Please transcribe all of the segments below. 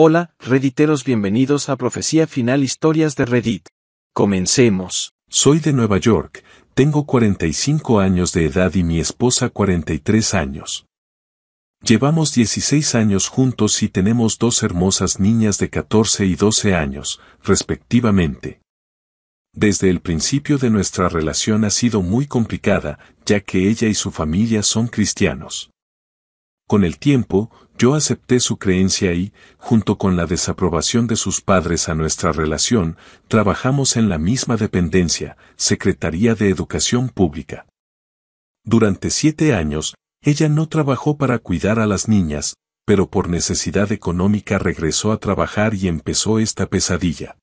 Hola, Redditeros bienvenidos a Profecía Final Historias de Reddit. Comencemos. Soy de Nueva York, tengo 45 años de edad y mi esposa 43 años. Llevamos 16 años juntos y tenemos dos hermosas niñas de 14 y 12 años, respectivamente. Desde el principio de nuestra relación ha sido muy complicada, ya que ella y su familia son cristianos. Con el tiempo, yo acepté su creencia y, junto con la desaprobación de sus padres a nuestra relación, trabajamos en la misma dependencia, Secretaría de Educación Pública. Durante siete años, ella no trabajó para cuidar a las niñas, pero por necesidad económica regresó a trabajar y empezó esta pesadilla.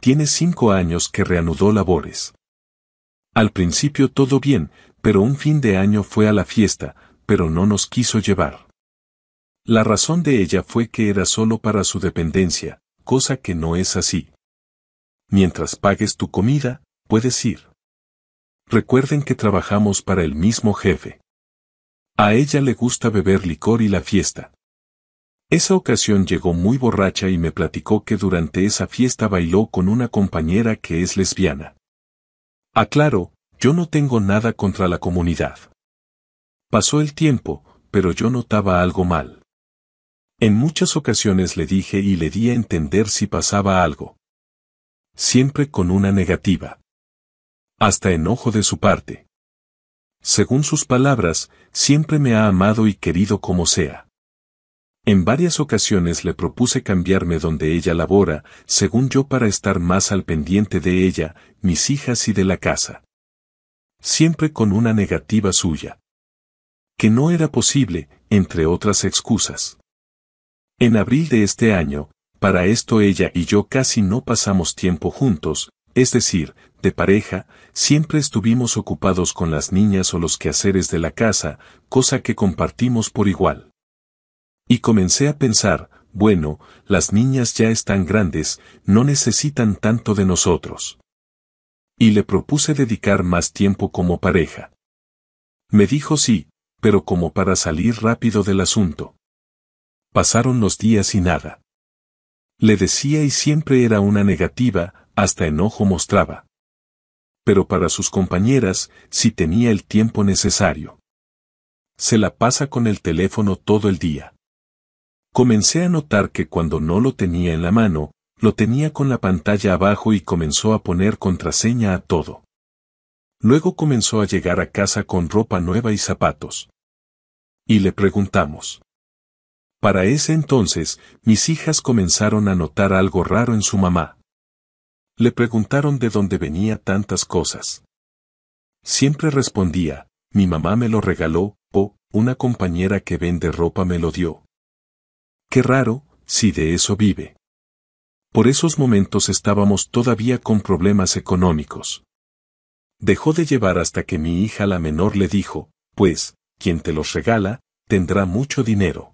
Tiene cinco años que reanudó labores. Al principio todo bien, pero un fin de año fue a la fiesta, pero no nos quiso llevar. La razón de ella fue que era solo para su dependencia, cosa que no es así. Mientras pagues tu comida, puedes ir. Recuerden que trabajamos para el mismo jefe. A ella le gusta beber licor y la fiesta. Esa ocasión llegó muy borracha y me platicó que durante esa fiesta bailó con una compañera que es lesbiana. Aclaro, yo no tengo nada contra la comunidad. Pasó el tiempo, pero yo notaba algo mal. En muchas ocasiones le dije y le di a entender si pasaba algo. Siempre con una negativa. Hasta enojo de su parte. Según sus palabras, siempre me ha amado y querido como sea. En varias ocasiones le propuse cambiarme donde ella labora, según yo para estar más al pendiente de ella, mis hijas y de la casa. Siempre con una negativa suya que no era posible, entre otras excusas. En abril de este año, para esto ella y yo casi no pasamos tiempo juntos, es decir, de pareja, siempre estuvimos ocupados con las niñas o los quehaceres de la casa, cosa que compartimos por igual. Y comencé a pensar, bueno, las niñas ya están grandes, no necesitan tanto de nosotros. Y le propuse dedicar más tiempo como pareja. Me dijo sí, pero como para salir rápido del asunto. Pasaron los días y nada. Le decía y siempre era una negativa, hasta enojo mostraba. Pero para sus compañeras, sí tenía el tiempo necesario. Se la pasa con el teléfono todo el día. Comencé a notar que cuando no lo tenía en la mano, lo tenía con la pantalla abajo y comenzó a poner contraseña a todo. Luego comenzó a llegar a casa con ropa nueva y zapatos. Y le preguntamos. Para ese entonces, mis hijas comenzaron a notar algo raro en su mamá. Le preguntaron de dónde venía tantas cosas. Siempre respondía, mi mamá me lo regaló, o, una compañera que vende ropa me lo dio. Qué raro, si de eso vive. Por esos momentos estábamos todavía con problemas económicos. Dejó de llevar hasta que mi hija la menor le dijo, pues, quien te los regala, tendrá mucho dinero.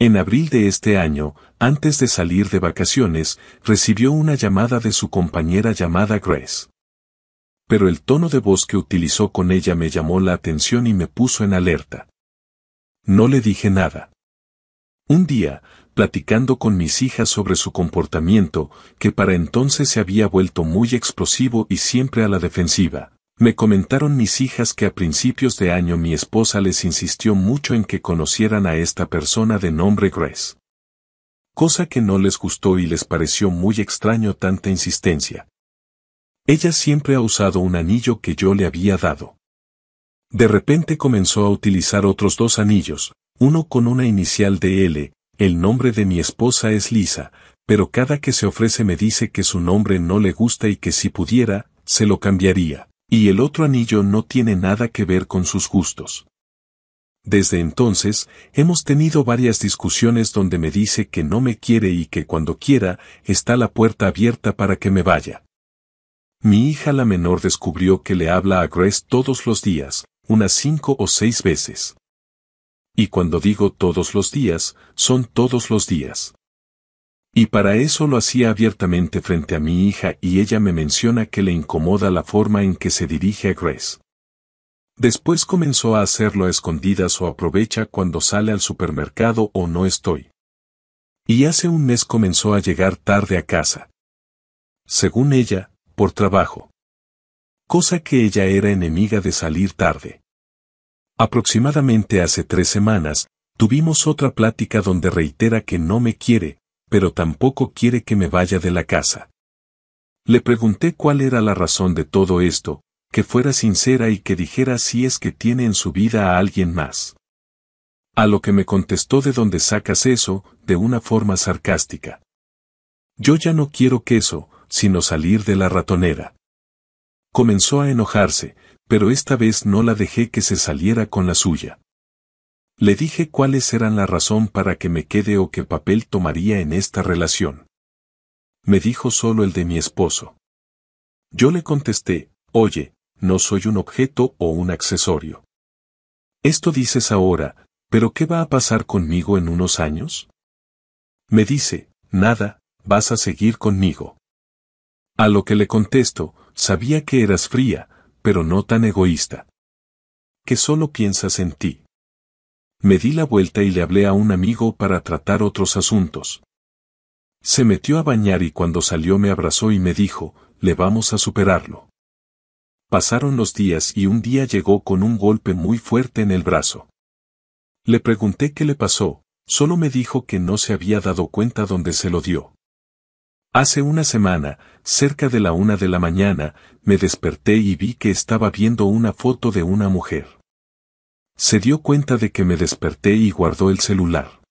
En abril de este año, antes de salir de vacaciones, recibió una llamada de su compañera llamada Grace. Pero el tono de voz que utilizó con ella me llamó la atención y me puso en alerta. No le dije nada. Un día, platicando con mis hijas sobre su comportamiento, que para entonces se había vuelto muy explosivo y siempre a la defensiva, me comentaron mis hijas que a principios de año mi esposa les insistió mucho en que conocieran a esta persona de nombre Grace. Cosa que no les gustó y les pareció muy extraño tanta insistencia. Ella siempre ha usado un anillo que yo le había dado. De repente comenzó a utilizar otros dos anillos, uno con una inicial de L, el nombre de mi esposa es Lisa, pero cada que se ofrece me dice que su nombre no le gusta y que si pudiera, se lo cambiaría. Y el otro anillo no tiene nada que ver con sus gustos. Desde entonces, hemos tenido varias discusiones donde me dice que no me quiere y que cuando quiera, está la puerta abierta para que me vaya. Mi hija la menor descubrió que le habla a Grace todos los días, unas cinco o seis veces. Y cuando digo todos los días, son todos los días. Y para eso lo hacía abiertamente frente a mi hija y ella me menciona que le incomoda la forma en que se dirige a Grace. Después comenzó a hacerlo a escondidas o aprovecha cuando sale al supermercado o no estoy. Y hace un mes comenzó a llegar tarde a casa. Según ella, por trabajo. Cosa que ella era enemiga de salir tarde. Aproximadamente hace tres semanas, tuvimos otra plática donde reitera que no me quiere, pero tampoco quiere que me vaya de la casa. Le pregunté cuál era la razón de todo esto, que fuera sincera y que dijera si es que tiene en su vida a alguien más. A lo que me contestó de dónde sacas eso, de una forma sarcástica. Yo ya no quiero queso, sino salir de la ratonera. Comenzó a enojarse, pero esta vez no la dejé que se saliera con la suya. Le dije cuáles eran la razón para que me quede o qué papel tomaría en esta relación. Me dijo solo el de mi esposo. Yo le contesté, oye, no soy un objeto o un accesorio. Esto dices ahora, pero ¿qué va a pasar conmigo en unos años? Me dice, nada, vas a seguir conmigo. A lo que le contesto, sabía que eras fría, pero no tan egoísta. Que solo piensas en ti. Me di la vuelta y le hablé a un amigo para tratar otros asuntos. Se metió a bañar y cuando salió me abrazó y me dijo, le vamos a superarlo. Pasaron los días y un día llegó con un golpe muy fuerte en el brazo. Le pregunté qué le pasó, solo me dijo que no se había dado cuenta dónde se lo dio. Hace una semana, cerca de la una de la mañana, me desperté y vi que estaba viendo una foto de una mujer. Se dio cuenta de que me desperté y guardó el celular.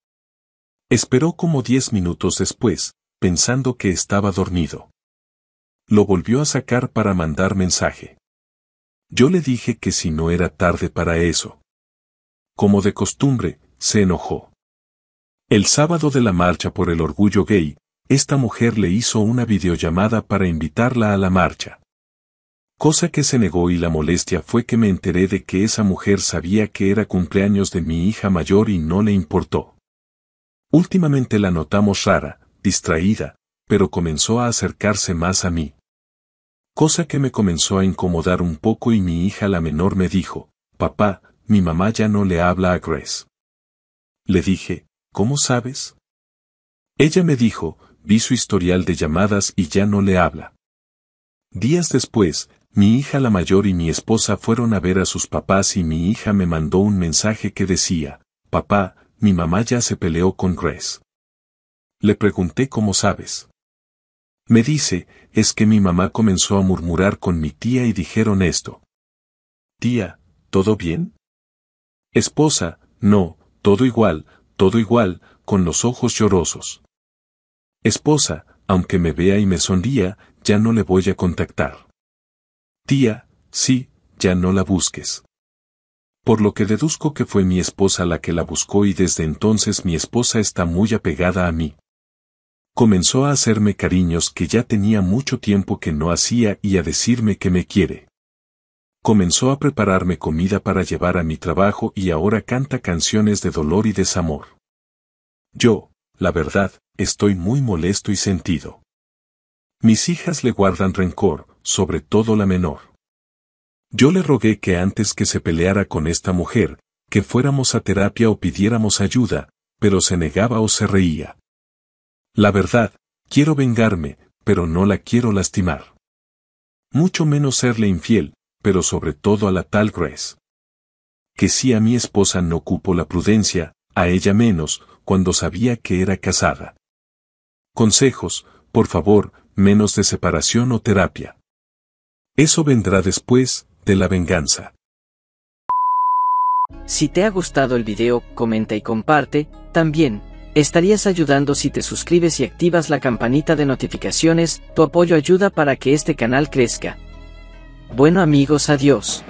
Esperó como diez minutos después, pensando que estaba dormido. Lo volvió a sacar para mandar mensaje. Yo le dije que si no era tarde para eso. Como de costumbre, se enojó. El sábado de la marcha por el orgullo gay, esta mujer le hizo una videollamada para invitarla a la marcha. Cosa que se negó y la molestia fue que me enteré de que esa mujer sabía que era cumpleaños de mi hija mayor y no le importó. Últimamente la notamos rara, distraída, pero comenzó a acercarse más a mí cosa que me comenzó a incomodar un poco y mi hija la menor me dijo, papá, mi mamá ya no le habla a Grace. Le dije, ¿cómo sabes? Ella me dijo, vi su historial de llamadas y ya no le habla. Días después, mi hija la mayor y mi esposa fueron a ver a sus papás y mi hija me mandó un mensaje que decía, papá, mi mamá ya se peleó con Grace. Le pregunté cómo sabes. Me dice, es que mi mamá comenzó a murmurar con mi tía y dijeron esto. Tía, ¿todo bien? Esposa, no, todo igual, todo igual, con los ojos llorosos. Esposa, aunque me vea y me sonría, ya no le voy a contactar. Tía, sí, ya no la busques. Por lo que deduzco que fue mi esposa la que la buscó y desde entonces mi esposa está muy apegada a mí comenzó a hacerme cariños que ya tenía mucho tiempo que no hacía y a decirme que me quiere. Comenzó a prepararme comida para llevar a mi trabajo y ahora canta canciones de dolor y desamor. Yo, la verdad, estoy muy molesto y sentido. Mis hijas le guardan rencor, sobre todo la menor. Yo le rogué que antes que se peleara con esta mujer, que fuéramos a terapia o pidiéramos ayuda, pero se negaba o se reía. La verdad, quiero vengarme, pero no la quiero lastimar. Mucho menos serle infiel, pero sobre todo a la tal Grace. Que si a mi esposa no cupo la prudencia, a ella menos, cuando sabía que era casada. Consejos, por favor, menos de separación o terapia. Eso vendrá después, de la venganza. Si te ha gustado el video, comenta y comparte, también, Estarías ayudando si te suscribes y activas la campanita de notificaciones, tu apoyo ayuda para que este canal crezca. Bueno amigos, adiós.